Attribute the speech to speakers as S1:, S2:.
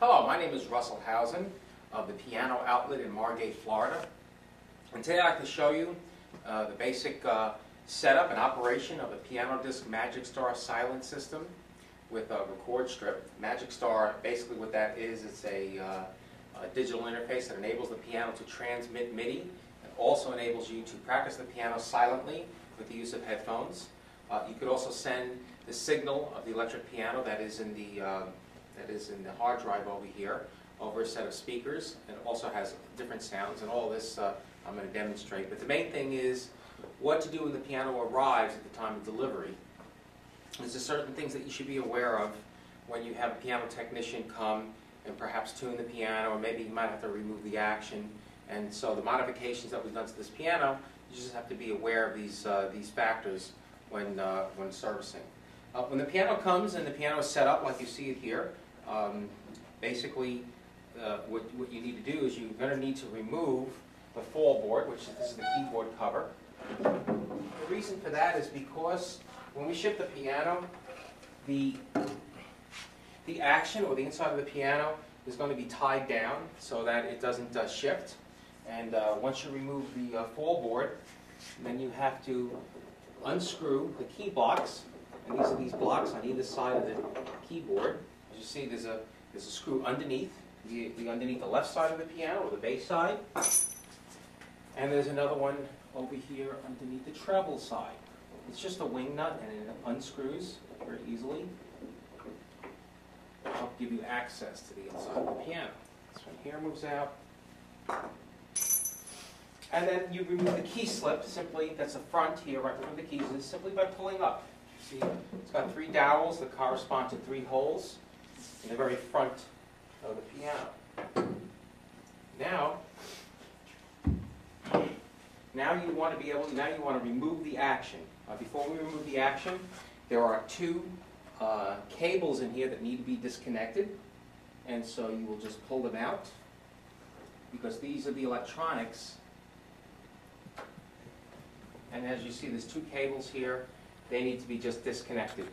S1: Hello, my name is Russell Housen of the Piano Outlet in Margate, Florida. And today I'd like to show you uh, the basic uh, setup and operation of a Piano Disc Magic Star silent system with a record strip. Magic Star, basically what that is, it's a, uh, a digital interface that enables the piano to transmit MIDI and also enables you to practice the piano silently with the use of headphones. Uh, you could also send the signal of the electric piano that is in the um, that is in the hard drive over here over a set of speakers it also has different sounds and all this uh, I'm going to demonstrate. But the main thing is what to do when the piano arrives at the time of delivery. There's certain things that you should be aware of when you have a piano technician come and perhaps tune the piano or maybe you might have to remove the action. And so the modifications that we've done to this piano, you just have to be aware of these, uh, these factors when, uh, when servicing. Uh, when the piano comes and the piano is set up like you see it here, um, basically, uh, what, what you need to do is you're going to need to remove the fall board, which is, this is the keyboard cover. The reason for that is because when we ship the piano, the, the action or the inside of the piano is going to be tied down so that it doesn't uh, shift. And uh, once you remove the uh, fall board, then you have to unscrew the key blocks. And these are these blocks on either side of the keyboard you see, there's a, there's a screw underneath, the, the underneath the left side of the piano, or the bass side. And there's another one over here underneath the treble side. It's just a wing nut and it unscrews very easily. to Help give you access to the inside of the piano. This one here moves out. And then you remove the key slip simply, that's the front here, right from the keys, is simply by pulling up. See, it's got three dowels that correspond to three holes in the very front of the piano. Now, now you want to be able, now you want to remove the action. Uh, before we remove the action, there are two uh, cables in here that need to be disconnected. And so you will just pull them out because these are the electronics. And as you see, there's two cables here. They need to be just disconnected.